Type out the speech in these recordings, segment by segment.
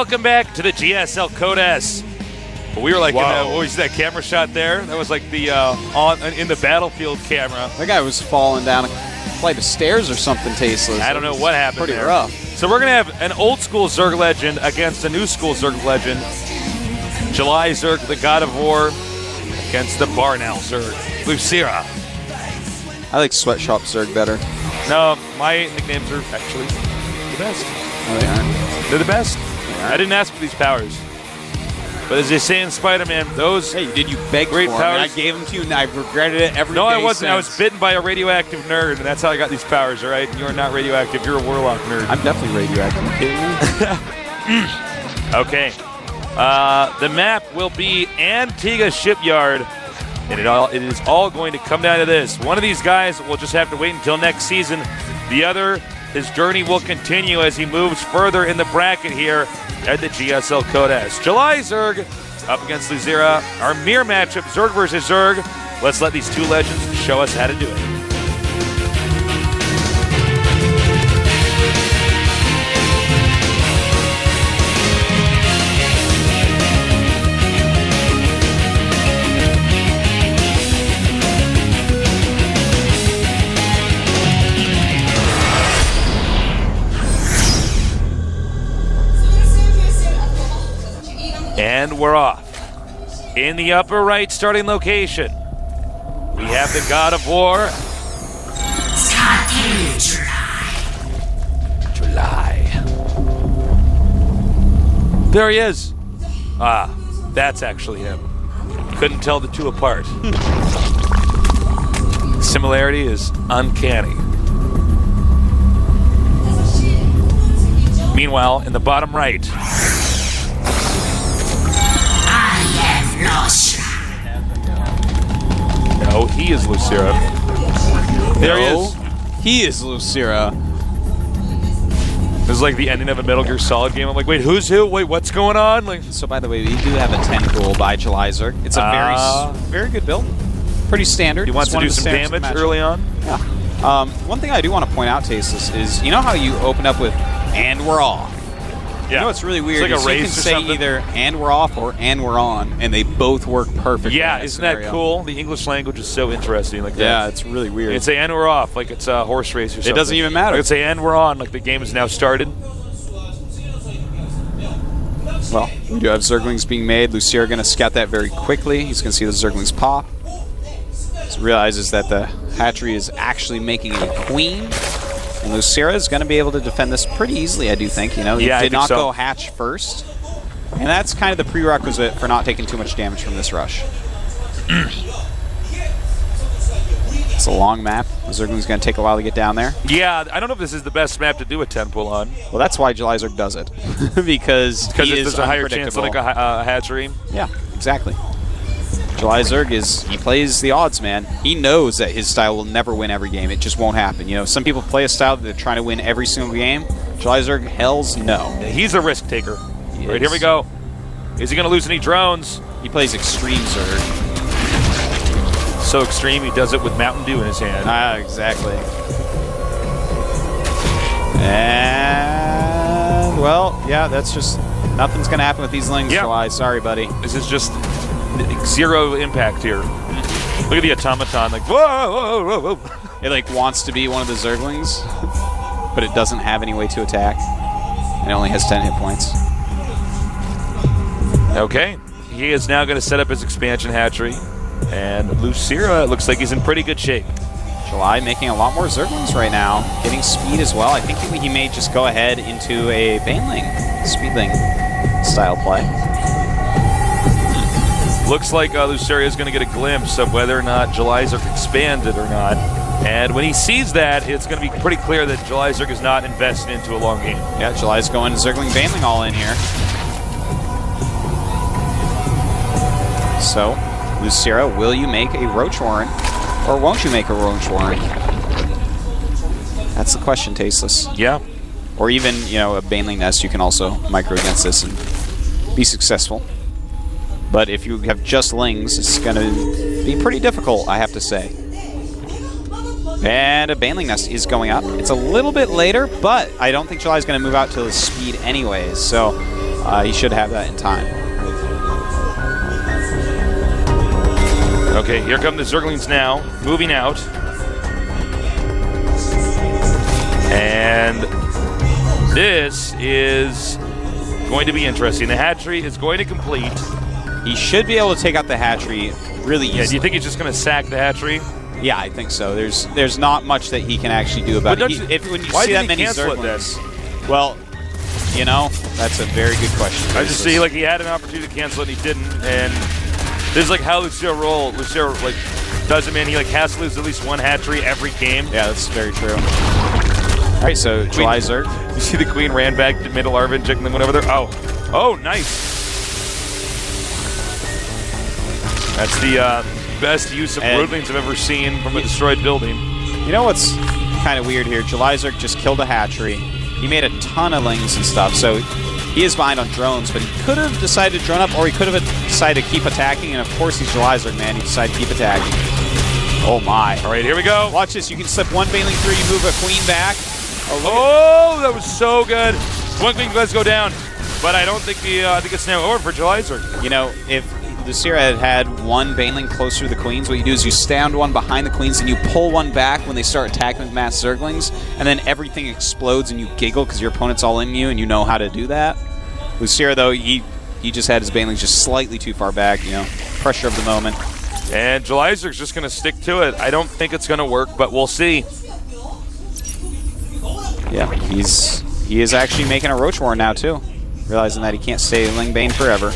Welcome back to the GSL Code S. We were like, in Wow. that, what was that camera shot there? That was like the uh, on in the battlefield camera. That guy was falling down a flight of stairs or something tasteless. I don't know what happened. Pretty there. rough. So we're gonna have an old school Zerg legend against a new school Zerg legend. July Zerg, the God of War, against the Barnell Zerg, Losira. I like Sweatshop Zerg better. No, my nicknames are actually the best. No, they aren't. They're the best. I didn't ask for these powers. But as they say in Spider-Man, those Hey, did you beg Great for and I gave them to you, and I regretted it every No, I wasn't. I was bitten by a radioactive nerd, and that's how I got these powers, all right? You're not radioactive. You're a warlock nerd. I'm definitely radioactive. Kidding me? Okay. Uh, the map will be Antigua Shipyard, and it all it is all going to come down to this. One of these guys will just have to wait until next season. The other, his journey will continue as he moves further in the bracket here at the GSL Code S. July Zerg up against Losira. Our mirror matchup, Zerg versus Zerg. Let's let these two legends show us how to do it. And we're off. In the upper right starting location, we have the God of War. July. There he is. Ah, that's actually him. Couldn't tell the two apart. Similarity is uncanny. Meanwhile, in the bottom right, no, he is Losira. There he is. He is Losira. This is like the ending of a Metal Gear Solid game. I'm like, wait, who's who? Wait, what's going on? Like, So, by the way, we do have a 10 pool by July It's a very, Ah. very good build. Pretty standard. he wants It's to do some standards of the damage early on. Um, one thing I do want to point out, Tasteless, is you know how you open up with "and we're off." Yeah, You know what's really weird like a is you can say something. either "and we're off" or "and we're on," and they both work perfectly. Yeah, that isn't that cool? The English language is so interesting. Like that. Yeah, it's really weird. It's say and we're off, like it's a horse race or something. It doesn't even matter. Like it's say and we're on, like the game is now started. well, we do have Zerglings being made. Losira going to scout that very quickly. He's going to see the Zerglings pop. He realizes that the hatchery is actually making a queen. And Losira is going to be able to defend this pretty easily, I do think. You know, he Yeah, I did not so. go hatch first. And that's kind of the prerequisite for not taking too much damage from this rush. it's a long map. Zergling's going to take a while to get down there. Yeah, I don't know if this is the best map to do a 10 pool on. Well, that's why July Zerg does it. because he is there's a higher chance of like a uh, hatchery. Yeah, exactly. July Zerg is he plays the odds, man. He knows that his style will never win every game. It just won't happen. You know, some people play a style that they're trying to win every single game. July Zerg, hell's no. He's a risk taker. He right, is. here we go. Is he going to lose any drones? He plays extreme Zerg. So extreme, he does it with Mountain Dew in his hand. Ah, exactly. And well, yeah, that's just nothing's gonna happen with these lings. Yeah. July, sorry, buddy. This is just zero impact here. Look at the automaton, like whoa, whoa, whoa, whoa. It like wants to be one of the Zerglings, but it doesn't have any way to attack. It only has 10 hit points. Okay, he is now going to set up his expansion hatchery, and Losira looks like he's in pretty good shape. July making a lot more Zerglings right now, getting speed as well. I think he may just go ahead into a Baneling, Speedling style play. Looks like uh, Losira is going to get a glimpse of whether or not July Zerg expanded or not. And when he sees that, it's going to be pretty clear that July is not invested into a long game. Yeah, July's going Zergling Baneling all in here. So, Losira, will you make a Roach Warren? Or won't you make a Roach Warren? That's the question, Tasteless. Yeah. Or even, you know, a Baneling Nest, you can also micro against this and be successful. But if you have just Lings, it's going to be pretty difficult, I have to say. And a Baneling Nest is going up. It's a little bit later, but I don't think July is going to move out till his speed anyways. So uh, he should have that in time. Okay, here come the Zerglings now, moving out. And this is going to be interesting. The hatchery is going to complete. He should be able to take out the hatchery really Yeah, do you think he's just going to sack the hatchery? Yeah, I think so. There's there's not much that he can actually do about But it. He- if when you why see that he many Zerglings, well, you know, that's a very good question. I just see like he had an opportunity to cancel it and he didn't. And this is like how Lucio roll. Lucio like does it, man. He like has to lose at least one hatchery every game. yeah, that's very true. All right, so July Zerg. You see the queen ran back to middle Arvin, then went over there. Oh, oh, nice. That's the uh, best use of And- broodlings I've ever seen from a destroyed building. You know what's kind of weird here? July Zerg just killed a hatchery. He made a ton of lings and stuff, so he is behind on drones, but he could have decided to drone up, or he could have decided to keep attacking, and of course he's July Zerg, man. He decided to keep attacking. Oh my. All right, here we go. Watch this. You can slip one Baneling through, you move a queen back. Oh, that was so good. One queen does go down, but I don't think the uh, I think it's now over for Julyzer. You know, if Losira had had one Baneling closer to the queens, what you do is you stand one behind the queens and you pull one back when they start attacking with mass Zerglings, and then everything explodes and you giggle because your opponent's all in you and you know how to do that. Losira, though, he he just had his Banelings just slightly too far back, you know, pressure of the moment. And Julyzer's just going to stick to it. I don't think it's going to work, but we'll see. Yeah, he's he is actually making a Roach War now, too, realizing that he can't stay Ling Bane forever.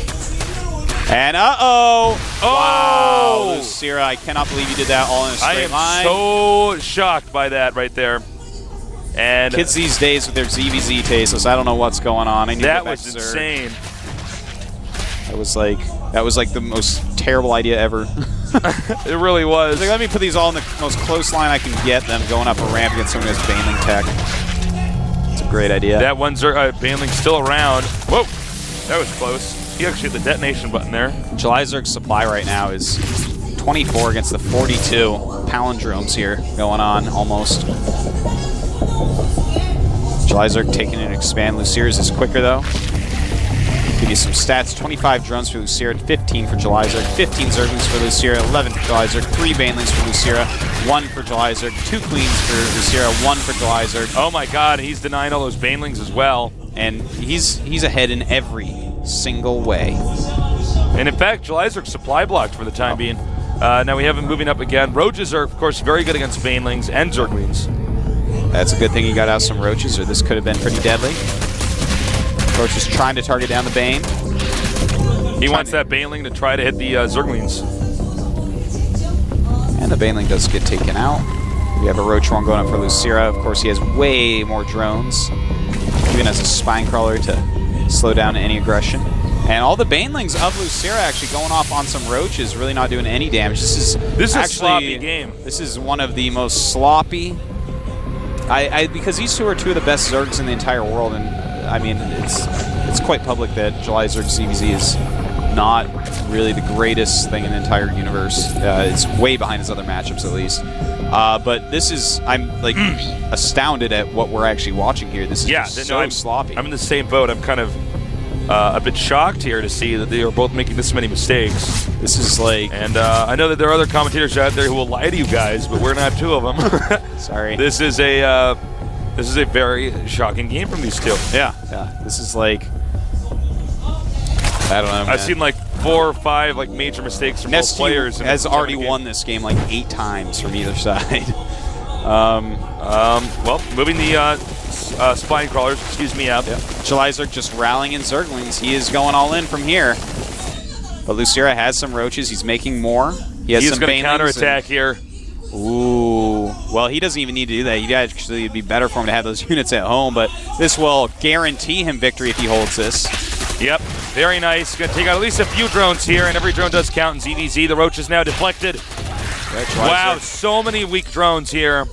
And uh-oh! Oh! Wow, Losira, I cannot believe you did that all in a straight line. I am line. so shocked by that right there. And Kids these days with their ZVZ tasteless, I don't know what's going on. I that was insane. That was like that was like the most terrible idea ever. It really was. like, let me put these all in the most close line I can get them going up a ramp against someone who has Baneling tech. It's a great idea. That one Zer- uh, Baneling's still around. Whoa, that was close. He actually hit the detonation button there. July Zerg's supply right now is 24 against the 42 palindromes here going on almost. July Zerg taking an expand. Losira's is quicker though. Give you some stats. 25 drones for Losira, 15 for July Zerg, 15 Zerglings for Losira, 11 for July Zerg, 3 Banelings for Losira, 1 for July Zerg, 2 Queens for Losira, 1 for July Zerg. Oh my God, he's denying all those Banelings as well. And he's he's ahead in every single way. And in fact, Julyzer's supply blocked for the time being. Uh, now we have him moving up again. Roaches are, of course, very good against Banelings and Zerglings. That's a good thing he got out some roaches, or this could have been pretty deadly. Roach is trying to target down the Bane. He wants that Baneling to try to hit the uh, Zerglings. And the Baneling does get taken out. We have a Roach one going up for Losira. Of course, he has way more drones, even as a spine crawler to slow down any aggression. And all the Banelings of Losira actually going off on some roaches, really not doing any damage. This is This is a actually, sloppy game. This is one of the most sloppy. I, I because these two are two of the best Zergs in the entire world, and uh, I mean it's it's quite public that July Zerg ZVZ is not really the greatest thing in the entire universe. Uh, it's way behind his other matchups, at least. Uh, but this is I'm like astounded at what we're actually watching here. This is Yeah, just no, so I'm, sloppy. I'm in the same boat. I'm kind of uh, a bit shocked here to see that they are both making this many mistakes. this is like And uh, I know that there are other commentators out there who will lie to you guys, but we're not two of them. sorry. this is a uh, this is a very shocking game from these two. yeah, yeah. This is like I don't know. I've seen like four or five like major mistakes from both players. has already won this game like eight times from either side. um, Um, well, moving the uh, uh, spine crawlers, excuse me, up. July Zerg just rallying in Zerglings. He is going all in from here. But Losira has some roaches. He's making more. He has He's some going to counterattack here. Ooh. Well, he doesn't even need to do that. He'd actually it'd be better for him to have those units at home. But this will guarantee him victory if he holds this. Yep, very nice. Going to take out at least a few drones here, and every drone does count in ZVZ. The roach is now deflected. Wow, so many weak drones here.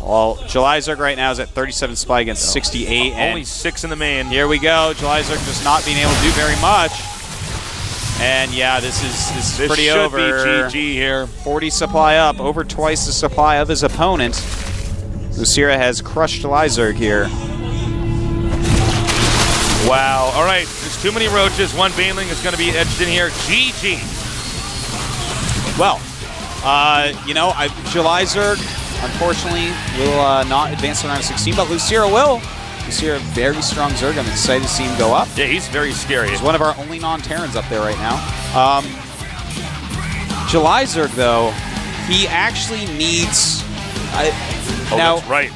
Well, July Zerg right now is at 37 spy against 68. and Only six in the main. Here we go. July Zerg just not being able to do very much. And yeah, this is this is This pretty should over. be GG here. 40 supply up, over twice the supply of his opponent. Losira has crushed July Zerg here. Wow. All right, There's Too many roaches. One Baneling is going to be edged in here. GG. Well, uh, you know, I, July Zerg, unfortunately, will uh, not advance to round 16, but Losira will. Losira, very strong Zerg. I'm excited to see him go up. Yeah, he's very scary. He's one of our only non-Terrans up there right now. Um, July Zerg, though, he actually needs. I, oh, now, that's right.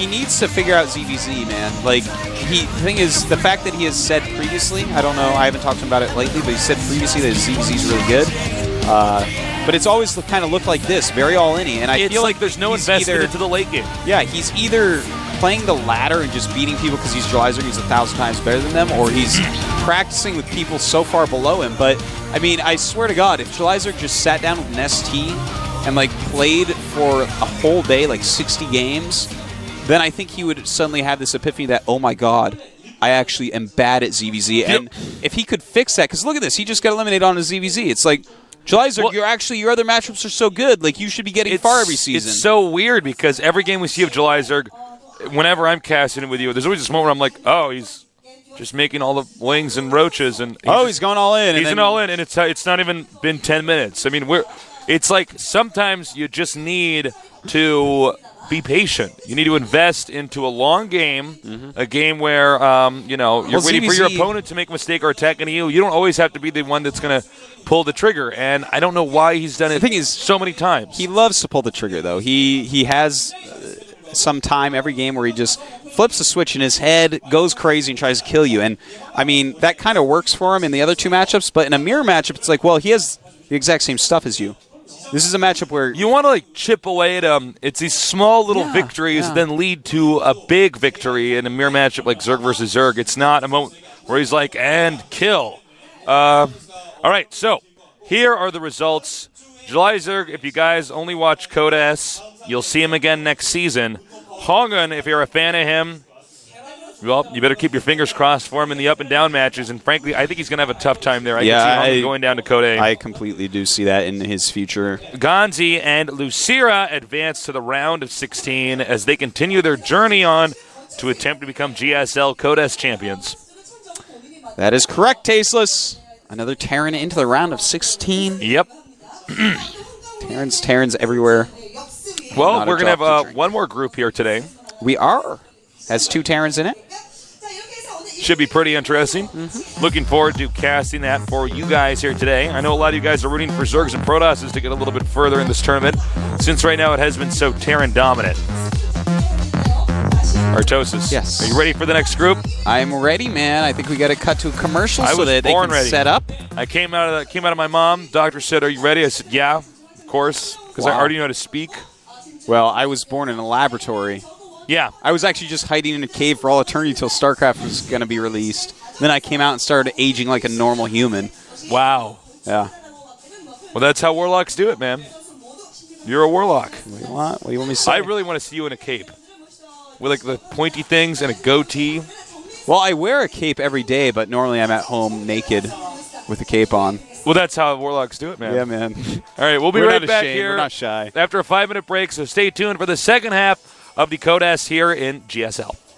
He needs to figure out ZVZ, man. Like, he the thing is, the fact that he has said previously, I don't know, I haven't talked to him about it lately, but he said previously that ZVZ is really good. Uh, but it's always kind of looked like this, very all inny, and I it's feel like there's no investment either, into the late game. Yeah, he's either playing the ladder and just beating people because he's Zerg, he's a thousand times better than them, or he's practicing with people so far below him. But I mean, I swear to God, if July just sat down with an ST and like played for a whole day, like 60 games, then I think he would suddenly have this epiphany that, oh my God, I actually am bad at ZVZ. And if he could fix that, because look at this, he just got eliminated on a ZVZ. It's like, July Zerg, Well- you're actually, your other matchups are so good. Like, you should be getting far every season. It's so weird because every game we see of July Zerg, whenever I'm casting it with you, there's always this moment where I'm like, oh, he's just making all the wings and roaches, and oh, just- he's going all in. he's then- an all in, and it's it's not even been ten minutes. I mean, we're it's like sometimes you just need to be patient. You need to invest into a long game, a game where um, you know you're Well, waiting for your opponent to make a mistake or attack attacking you. You don't always have to be the one that's going to pull the trigger. And I don't know why he's done it. The thing is, so many times. He loves to pull the trigger, though. He he has uh, some time every game where he just flips a switch in his head, goes crazy, and tries to kill you. And I mean, that kind of works for him in the other two matchups. But in a mirror matchup, it's like, well, he has the exact same stuff as you. This is a matchup where you want to like chip away at them. It's these small little Yeah, victories yeah. then lead to a big victory in a mirror matchup like Zerg versus Zerg. It's not a moment where he's like and kill. Uh, all right, so here are the results. July Zerg, if you guys only watch Code S, you'll see him again next season. Hongun, if you're a fan of him, well, you better keep your fingers crossed for him in the up and down matches. And frankly, I think he's going to have a tough time there. I Yeah, can see Hongun I- going down to Code A. I completely do see that in his future. Gonzi and Losira advance to the round of 16 as they continue their journey on to attempt to become GSL Code S champions. That is correct, Tasteless. Another Terran into the round of 16. Yep. Terrans, Terrans everywhere. Well, Not we're going to have uh, one more group here today. We are. Has two Terrans in it. Should be pretty interesting. Mm-hmm. Looking forward to casting that for you guys here today. I know a lot of you guys are rooting for Zergs and Protosses to get a little bit further in this tournament, since right now it has been so Terran dominant. Artosis. Yes. Are you ready for the next group? I'm ready, man. I think we got to cut to a commercial I so was that they born can ready. set up. I came out of the, came out of my mom. Doctor said, "Are you ready?" I said, "Yeah, of course," because I already know how to speak. Well, I was born in a laboratory. Yeah, I was actually just hiding in a cave for all eternity until StarCraft was going to be released. Then I came out and started aging like a normal human. wow. Yeah. Well, that's how warlocks do it, man. You're a warlock. What do you want? What do you want me to say? I really want to see you in a cape with like the pointy things and a goatee. well, I wear a cape every day, but normally I'm at home naked with a cape on. Well, that's how warlocks do it, man. Yeah, man. All right, we'll be We're right back here We're not shy. after a five-minute break. So stay tuned for the second half of the Code S here in GSL.